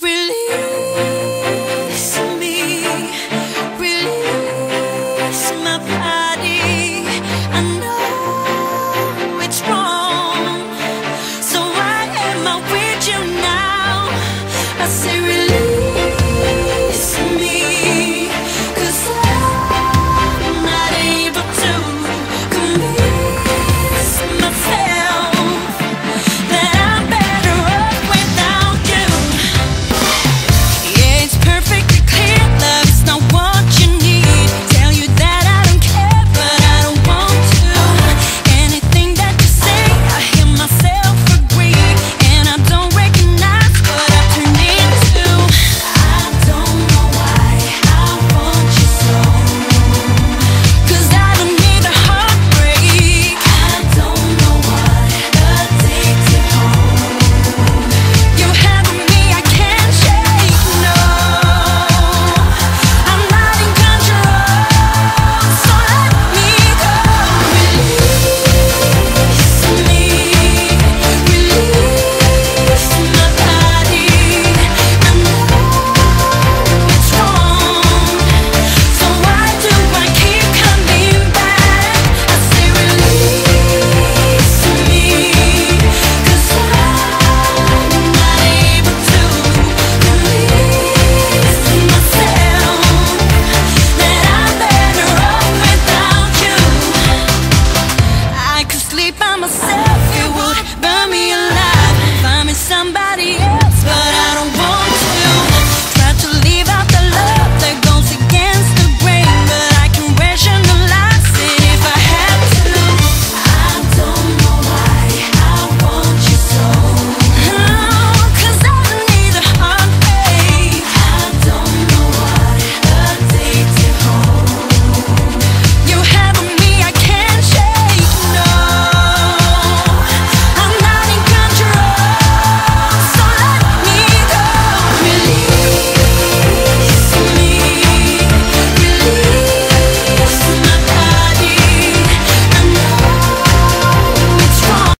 Really? myself, it would burn me